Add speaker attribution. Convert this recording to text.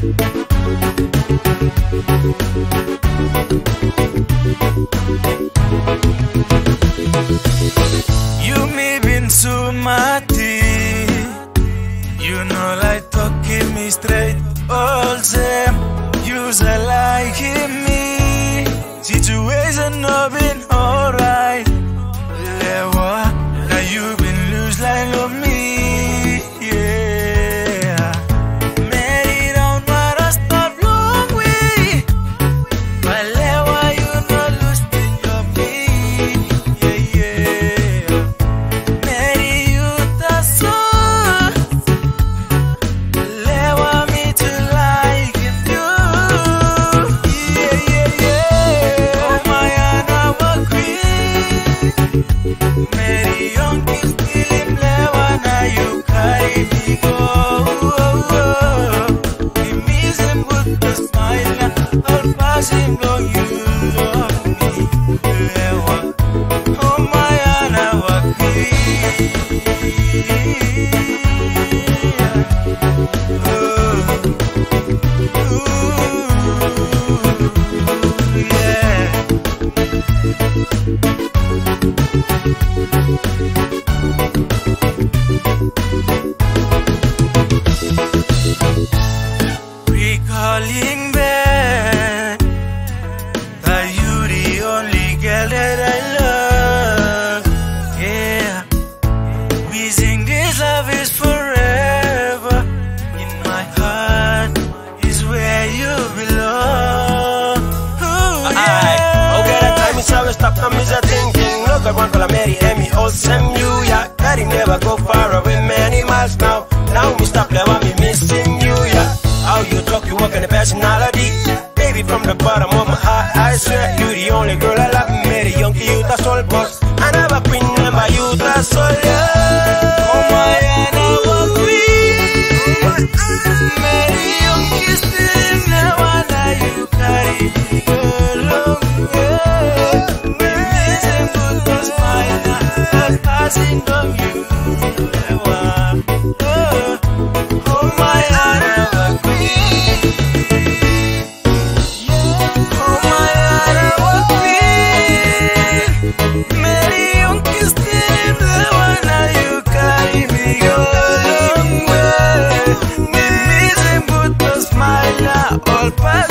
Speaker 1: You me been so mati You know like talk give me straight. All same You's a like me. Situation no been alright. Lewa Now you been lose like me we
Speaker 2: stop now, is a thinking. Look at one call Mary, Emmy, all same you, yeah. Daddy never go far away, many miles now. Now me stop there, me missing you, yeah. How you talk, you work in the personality. Baby, from the bottom of my golpes